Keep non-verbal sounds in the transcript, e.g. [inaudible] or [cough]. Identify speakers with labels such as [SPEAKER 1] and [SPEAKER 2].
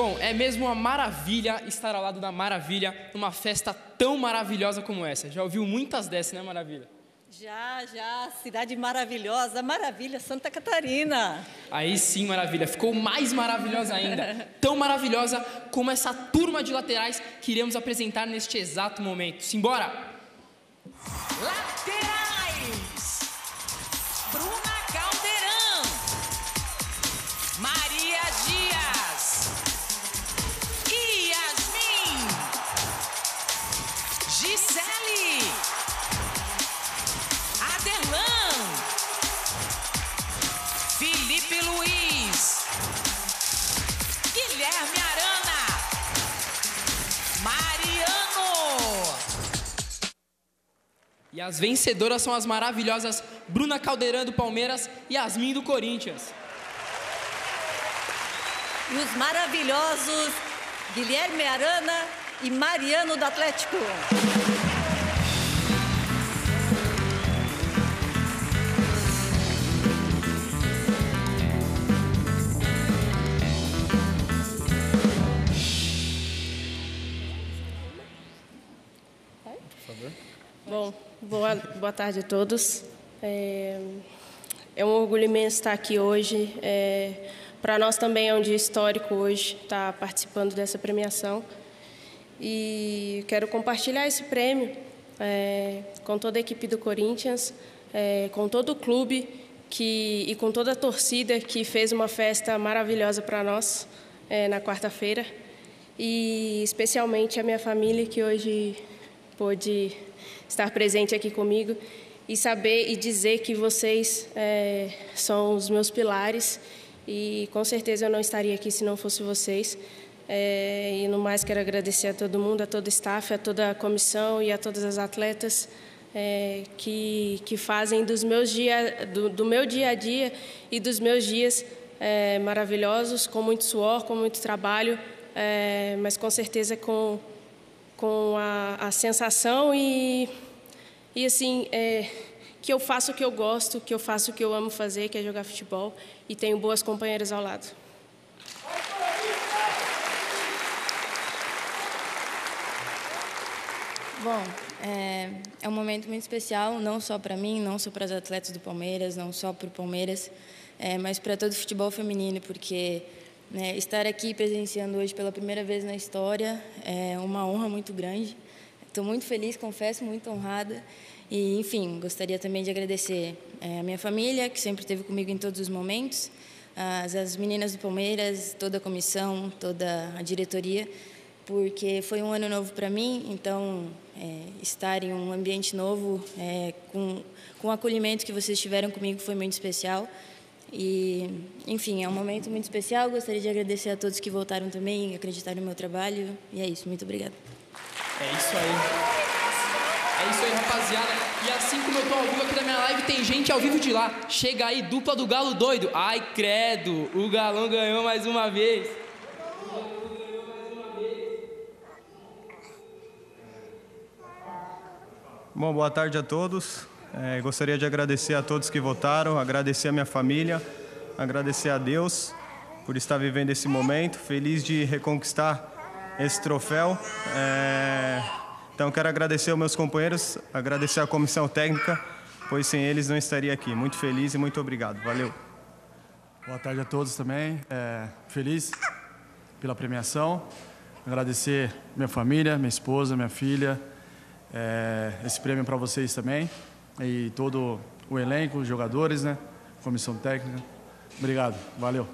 [SPEAKER 1] Bom, é mesmo uma maravilha estar ao lado da Maravilha numa festa tão maravilhosa como essa. Já ouviu muitas dessas, né, Maravilha?
[SPEAKER 2] Já, já, cidade maravilhosa, maravilha, Santa Catarina.
[SPEAKER 1] Aí sim, Maravilha, ficou mais maravilhosa ainda. [laughs] Tão maravilhosa como essa turma de laterais que iremos apresentar neste exato momento. Simbora!
[SPEAKER 3] Laterais. Bruna
[SPEAKER 1] E as vencedoras são as maravilhosas Bruna Caldeirão do Palmeiras e Yasmin do Corinthians.
[SPEAKER 2] E os maravilhosos Guilherme Arana e Mariano do Atlético.
[SPEAKER 4] Bom, boa, boa tarde a todos. É, é um orgulho imenso estar aqui hoje. É, Para nós também é um dia histórico hoje estar participando dessa premiação. E quero compartilhar esse prêmio é, com toda a equipe do Corinthians, é, com todo o clube que, e com toda a torcida que fez uma festa maravilhosa para nós é, na quarta-feira. E especialmente a minha família que hoje pôde estar presente aqui comigo e saber e dizer que vocês é, são os meus pilares e com certeza eu não estaria aqui se não fosse vocês. É, e no mais quero agradecer a todo mundo, a todo o staff, a toda a comissão e a todas as atletas é, que, que fazem dos meus dia, do, do meu dia a dia e dos meus dias é, maravilhosos, com muito suor, com muito trabalho, é, mas com certeza com, com a, a sensação e, e assim, é, que eu faço o que eu gosto, que eu faço o que eu amo fazer, que é jogar futebol, e tenho boas companheiras ao lado.
[SPEAKER 5] Bom, é, é um momento muito especial, não só para mim, não só para os atletas do Palmeiras, não só para o Palmeiras, é, mas para todo o futebol feminino, porque né, estar aqui presenciando hoje pela primeira vez na história é uma honra muito grande. Estou muito feliz, confesso, muito honrada. E, enfim, gostaria também de agradecer é, a minha família, que sempre esteve comigo em todos os momentos, as, as meninas do Palmeiras, toda a comissão, toda a diretoria, porque foi um ano novo para mim, então é, estar em um ambiente novo, é, com, com o acolhimento que vocês tiveram comigo foi muito especial. E, enfim, é um momento muito especial. Gostaria de agradecer a todos que voltaram também, acreditaram no meu trabalho. E é isso, muito obrigada.
[SPEAKER 1] É isso aí. É isso aí, rapaziada. E assim como eu tô ao vivo aqui na minha live, tem gente ao vivo de lá. Chega aí, dupla do Galo doido. Ai, credo, o Galão ganhou mais uma vez.
[SPEAKER 6] Bom, boa tarde a todos. É, gostaria de agradecer a todos que votaram, agradecer a minha família, agradecer a Deus por estar vivendo esse momento, feliz de reconquistar esse troféu. É, então, quero agradecer aos meus companheiros, agradecer a comissão técnica, pois sem eles não estaria aqui. Muito feliz e muito obrigado. Valeu.
[SPEAKER 7] Boa tarde a todos também. É, feliz pela premiação. Agradecer minha família, minha esposa, minha filha. É, esse prêmio para vocês também. E todo o elenco, os jogadores, né? Comissão técnica. Obrigado. Valeu.